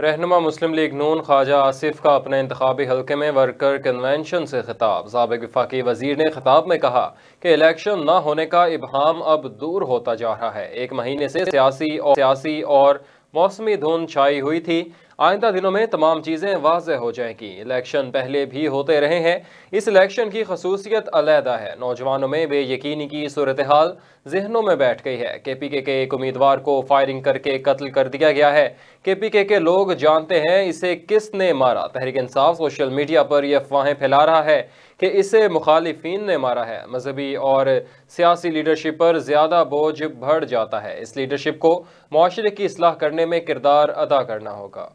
रहनुमा मुस्लिम लीग नून ख्वाजा आसिफ का अपने इंतबी हल्के में वर्कर कन्वेंशन से खिताब। सबक विफाकी वज़ीर ने खिताब में कहा कि इलेक्शन न होने का इबहम अब दूर होता जा रहा है। एक महीने से सियासी और सियासी और मौसमी धुंध छाई हुई थी। आइंदा दिनों में तमाम चीज़ें वाज हो जाएँगी। इलेक्शन पहले भी होते रहे हैं। इस इलेक्शन की खसूसियत अलहदा है। नौजवानों में बेयकीनी की सूरत हाल जहनों में बैठ गई है। के पी के के एक उम्मीदवार को फायरिंग करके कत्ल कर दिया गया है। के पी के के लोग जानते हैं इसे किसने मारा। तहरीक इंसाफ सोशल मीडिया पर यह अफवाहें फैला रहा है कि इसे मुखालिफिन ने मारा है। मजहबी और सियासी लीडरशिप पर ज़्यादा बोझ बढ़ जाता है। इस लीडरशिप को माशरे की असलाह करने में किरदार अदा करना होगा।